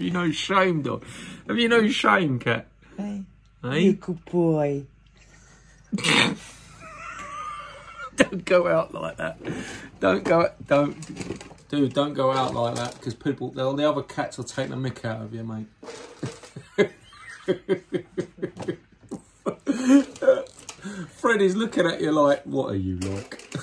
Have you no shame, dog? Have you no shame, cat? Hey, Hey? you good boy. don't go out like that. Don't go. Don't, dude. Don't go out like that because people, All the other cats will take the mick out of you, mate. Freddie's looking at you like, what are you like?